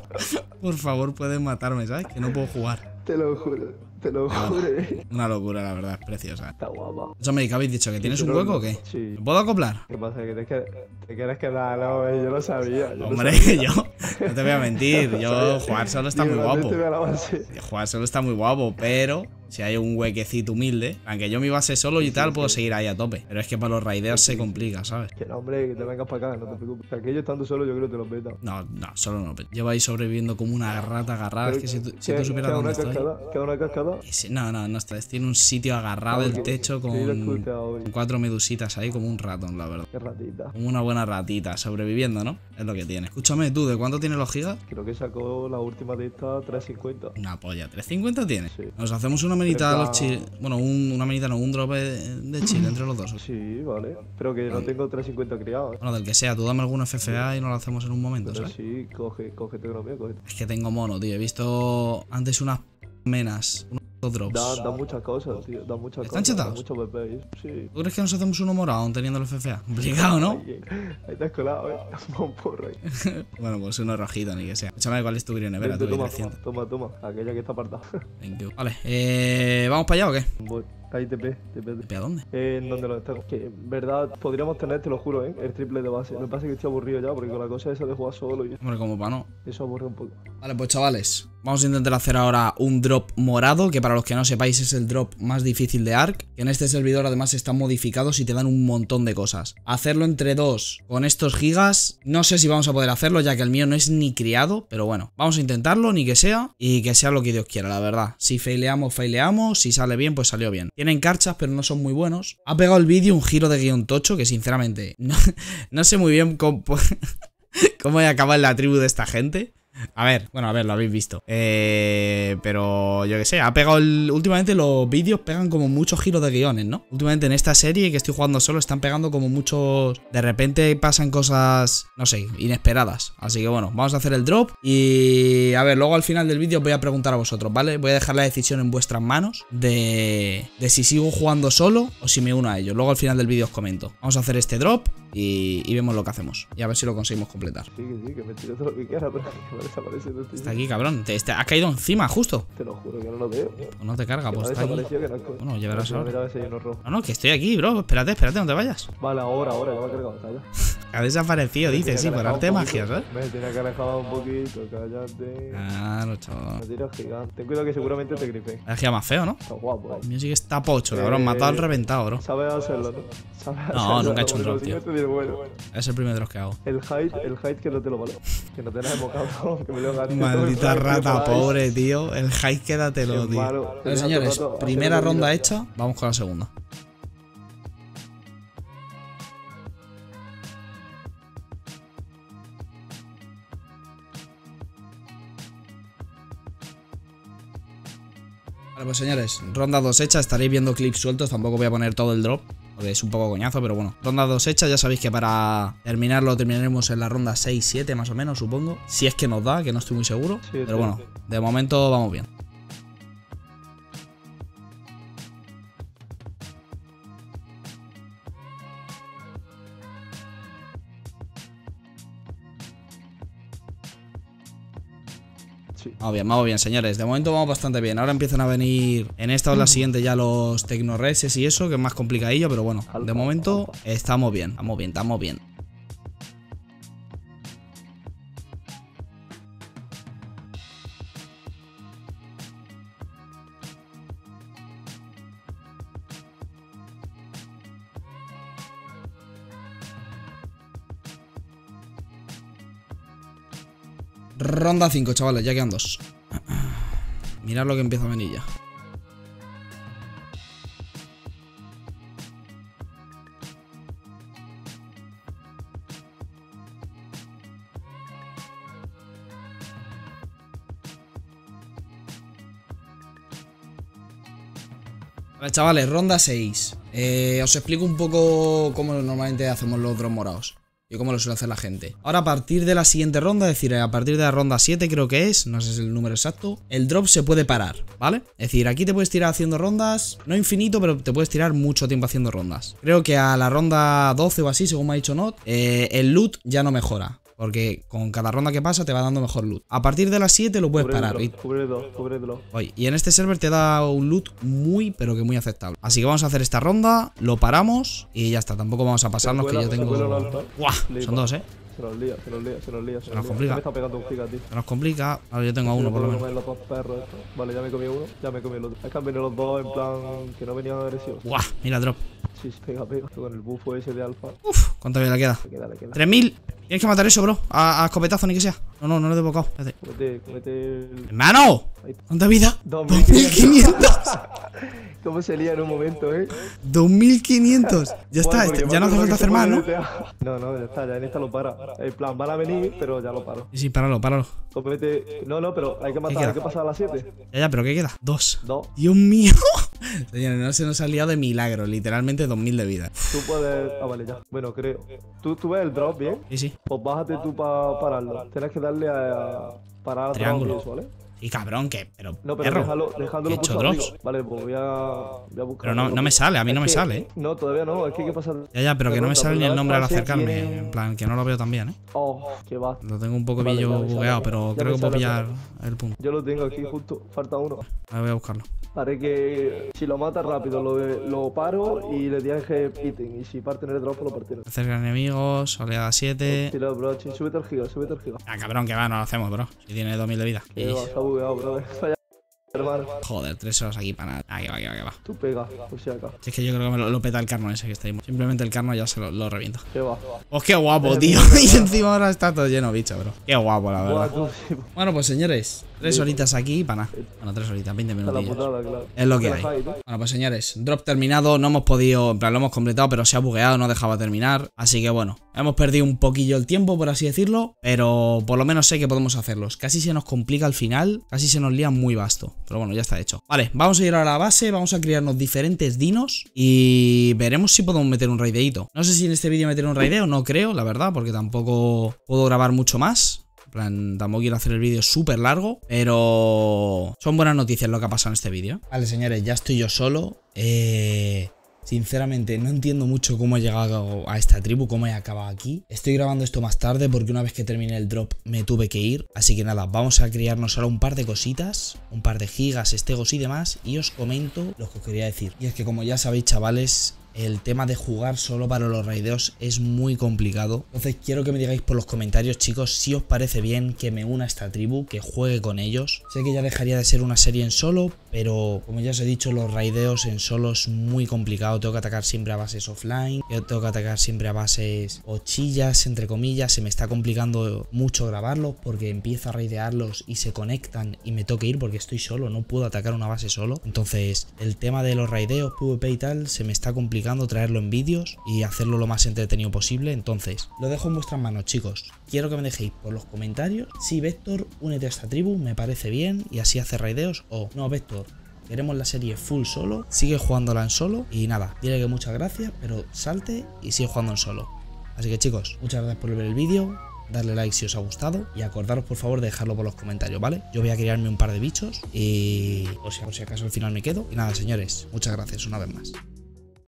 Por favor, pueden matarme, ¿sabes? Que no puedo jugar. Te lo juro, te lo juro. Una locura, la verdad, es preciosa. Está guapa. Escúchame, ¿qué habéis dicho? ¿Que tienes un hueco o qué? sí. ¿Me puedo acoplar? ¿Qué pasa? ¿Que te, quieres quedar? No, yo lo sabía. yo lo Hombre, sabía. yo no te voy a mentir. Yo jugar solo está muy guapo. "Vete a la base". Jugar solo está muy guapo, pero si hay un huequecito humilde, aunque yo mi base solo y tal, puedo seguir ahí a tope. Pero es que para los raideos se complica, ¿sabes? Que no, hombre, que te vengas para acá, no te preocupes. Que aquello estando solo yo creo que te los beta. No, no, solo no. Llevo ahí sobreviviendo como una rata agarrada. Es que si tú, si tú supieras dónde estoy. Cascada, queda una cascada. No, no, no está. Tiene un sitio agarrado Ah, que- techo con, cuatro medusitas ahí, como un ratón, la verdad. Qué ratita. Como una buena ratita, sobreviviendo, ¿no? Es lo que tiene. Escúchame, tú, ¿de cuánto tiene los gigas? Creo que sacó la última de esta 350. Una polla, 350 tiene. Sí. Nos hacemos una menita a los chill. Bueno, un- una menita, no, un drop de, de chill entre los dos. Sí, vale. Pero que no tengo 350 criados. Bueno, del que sea, tú dame algún FFA y nos lo hacemos en un momento, Pero ¿sabes? sí, coge, cógete uno mío, cógete. Es que tengo mono, tío. He visto antes unas menas, unos drops. Da, da muchas cosas, tío. Da muchas ¿Están cosas. Da chetados? Sí. ¿Tú crees que nos hacemos uno morado teniendo el FFA? Complicado, ¿no? Ahí, te has colado, eh. Un porro ahí. bueno, pues uno rojito, ni que sea. Échame cuál es tu green tú toma, 300. toma, toma. Aquella que está apartada. Thank you. Vale, eh, ¿vamos para allá o qué? Voy. Ahí TP, TP. ¿Para dónde? Eh, en donde lo estamos. Que en verdad podríamos tener, te lo juro, ¿eh? El triple de base. Lo que pasa es que estoy aburrido ya, porque con la cosa esa de jugar solo y Hombre, como para no. eso aburre un poco. Vale, pues chavales, vamos a intentar hacer ahora un drop morado, que para los que no sepáis es el drop más difícil de Ark, que en este servidor además están modificados y te dan un montón de cosas. Hacerlo entre dos con estos gigas, no sé si vamos a poder hacerlo, ya que el mío no es ni criado, pero bueno, vamos a intentarlo, ni que sea, y que sea lo que Dios quiera, la verdad. Si faileamos, faileamos, si sale bien, pues salió bien. Tienen carchas, pero no son muy buenos. Ha pegado el vídeo un giro de guion tocho, que sinceramente no, sé muy bien cómo, cómo a acabar la tribu de esta gente. A ver, bueno, a ver, lo habéis visto. Eh, pero yo qué sé, ha pegado el. Últimamente los vídeos pegan como muchos giros de guiones, ¿no? Últimamente en esta serie que estoy jugando solo están pegando como muchos. De repente pasan cosas, no sé, inesperadas. Así que bueno, vamos a hacer el drop. Y a ver, luego al final del vídeo os voy a preguntar a vosotros, ¿vale? Voy a dejar la decisión en vuestras manos de, de si sigo jugando solo o si me uno a ellos. Luego al final del vídeo os comento. Vamos a hacer este drop y, y vemos lo que hacemos. Y a ver si lo conseguimos completar. Sí, que sí, que me tiro todo lo que quiera, pero que me desaparece. No estoy- Está aquí, cabrón. Te, te- ha caído encima, justo. Te lo juro que no lo veo. Pues no te carga, Que me pues está aquí. que no es Bueno, verás Mira, ahora. No, no, que estoy aquí, bro. Espérate, espérate, no te vayas. Vale, ahora, ahora, ya me ha cargado. Calla. Ha desaparecido, dice, Tenía sí, por arte de magia. ¿sabes? Me tenía que alejar un poquito, cállate. Claro, chaval. Me tiro gigante. Ten cuidado que seguramente te. Ha quedado más feo, ¿no? Está guapo, eh. El mío sí que está pocho, cabrón. Matado al reventado, bro. Sabes hacerlo, ¿no? Sabes No, hacerlo, nunca he hecho un drop, tío. Te bueno. Es el primero de los que hago. El height, el que no te lo vale. Que no tenemos, cabrón. Que me lo gané. Maldita rata, pobre, tío. El high quédatelo, tío. Vale, tenía señores, rato primera ronda hecha. Vamos con la segunda. Vale, pues señores, ronda 2 hecha, estaréis viendo clips sueltos, tampoco voy a poner todo el drop, es un poco coñazo, pero bueno. Ronda 2 hecha, ya sabéis que para terminarlo terminaremos en la ronda 6-7 más o menos, supongo. Si es que nos da, que no estoy muy seguro. Sí, pero bueno, de momento vamos bien. Vamos bien, vamos bien, señores. De momento vamos bastante bien. Ahora empiezan a venir en esta o la siguiente ya los tecnoreses y eso, que es más complicadillo, pero bueno, de momento estamos bien, estamos bien, estamos bien. Ronda 5, chavales, ya quedan dos. Mirad lo que empieza a venir ya. Vale, chavales, ronda 6. Eh, os explico un poco cómo normalmente hacemos los drops morados. Y cómo lo suele hacer la gente. Ahora, a partir de la siguiente ronda, es decir, a partir de la ronda 7, creo que es, no sé si es el número exacto, el drop se puede parar, ¿vale? Es decir, aquí te puedes tirar haciendo rondas, no infinito, pero te puedes tirar mucho tiempo haciendo rondas. Creo que a la ronda 12 o así, según me ha dicho Not, eh, el loot ya no mejora. Porque con cada ronda que pasa te va dando mejor loot. A partir de las 7 lo puedes parar. Cubre dos, cubre dos. Oye, y en este server te da un loot muy, pero que muy aceptable. Así que vamos a hacer esta ronda, lo paramos y ya está. Tampoco vamos a pasarnos que cuela- yo se tengo. Flipa. Son dos, eh. Se nos lía, se nos lía, se nos lía. Se, nos nos complica. Me está pegando un giga, tío. Se nos complica. Ahora yo tengo a uno por lo menos. los dos perros. Vale, ya me comí uno, ya me comí el otro. Es que han venido los dos en plan que no venían agresivos. ¡Guau! Mira, drop. Sí, sí, pega, pega. Con el bufo ese de alfa. Uf, ¿cuánto vida le queda? Le queda, le queda. 3000. Tienes que matar eso, bro. A, a escopetazo, ni que sea. No, no, no lo he devocado. Espérate. El. ¡Hermano! ¿Cuánta vida? 2500. 2500. ¿Cómo se lía en un momento, eh? 2500. Ya está, Bueno, este- ya no hace falta hacer más, ¿no? No, no, ya está, ya en esta lo para. En plan, van a venir, pero ya lo paro. Sí, sí, páralo, páralo. No, no, pero hay que matar, hay que pasar a las 7. Ya, ya, pero ¿qué queda? Dos. Dos. Dios mío. Señores, no se nos ha liado de milagro. Literalmente 2000 de vida. Tú puedes. Ah, vale, ya. Bueno, creo. ¿Tú, tú ves el drop bien? Sí, sí. Pues bájate tú para pararlo. Tienes que darle a. Parar drop Triángulo. eso, ¿vale? Y cabrón, que. Pero. No, pero perro, déjalo, ¿qué he dejándolo hecho drops? Vale, pues voy a, voy a buscar. Pero no, no me sale, a mí no me sale, ¿eh? No, todavía no, es que hay que pasar. Ya, ya, pero que no me sale ni el nombre al acercarme. tiene- En plan, que no lo veo tan bien, ¿eh? Oh, que va. Lo tengo un poco Vale, ya bugueado, pero Ya creo que puedo pillar el punto. Yo lo tengo aquí justo, falta uno. A ver, voy a buscarlo. Haré que si lo mata rápido lo, lo paro y le dije ítem. Y si parte en el drop, lo partiré. Cerca enemigos, oleada 7. Tira, bro, súbete al giga, súbete al giga. Ah, cabrón, que va, no lo hacemos, bro. Si tiene 2000 de vida. Bugueado, bro. Vaya, hermano. Joder, tres horas aquí para nada. Ah, que va, que va, que va. Tú pega, por si acá. Es que yo creo que me lo, lo peta el carno ese que está ahí. Simplemente el carno ya se lo, lo revienta. Que va. Pues qué guapo, tío. Y encima ahora está todo lleno bicho, bro. Qué guapo, la verdad. Bueno, pues señores, Tres horitas aquí para nada. Bueno, tres horitas, 20 Está la minutos. claro. Es lo que hay. Bueno, pues señores, drop terminado, no hemos podido, en plan lo hemos completado, pero se ha bugueado, no dejaba terminar. Así que bueno, hemos perdido un poquillo el tiempo, por así decirlo, pero por lo menos sé que podemos hacerlos. Casi se nos complica al final, casi se nos lía muy vasto. Pero bueno, ya está hecho. Vale, vamos a ir a la base, vamos a crearnos diferentes dinos y veremos si podemos meter un raideito. No sé si en este vídeo meter un raideo, no creo, la verdad, porque tampoco puedo grabar mucho más. Plan, tampoco quiero hacer el vídeo súper largo, pero son buenas noticias lo que ha pasado en este vídeo. Vale, señores, ya estoy yo solo. Eh... Sinceramente, no entiendo mucho cómo he llegado a esta tribu, cómo he acabado aquí. Estoy grabando esto más tarde porque una vez que terminé el drop me tuve que ir. Así que nada, vamos a criarnos ahora un par de cositas, un par de gigas, estegos y demás. Y os comento lo que os quería decir. Y es que como ya sabéis, chavales, el tema de jugar solo para los raideos es muy complicado. Entonces quiero que me digáis por los comentarios, chicos, si os parece bien que me una a esta tribu, que juegue con ellos. Sé que ya dejaría de ser una serie en solo, pero como ya os he dicho, los raideos en solo es muy complicado. Tengo que atacar siempre a bases offline, tengo que atacar siempre a bases ochillas, entre comillas. Se me está complicando mucho grabarlos porque empiezo a raidearlos y se conectan y me toque ir porque estoy solo, no puedo atacar una base solo. Entonces, el tema de los raideos, PvP y tal, se me está complicando traerlo en vídeos y hacerlo lo más entretenido posible. Entonces, lo dejo en vuestras manos, chicos. Quiero que me dejéis por los comentarios si Vector únete a esta tribu, me parece bien y así hace raideos o no, Vector. Queremos la serie full solo, sigue jugándola en solo y nada, dile que muchas gracias, pero salte y sigue jugando en solo. Así que chicos, muchas gracias por ver el vídeo, darle like si os ha gustado y acordaros por favor de dejarlo por los comentarios, ¿vale? Yo voy a crearme un par de bichos y por si, por si acaso al final me quedo. Y nada, señores, muchas gracias una vez más.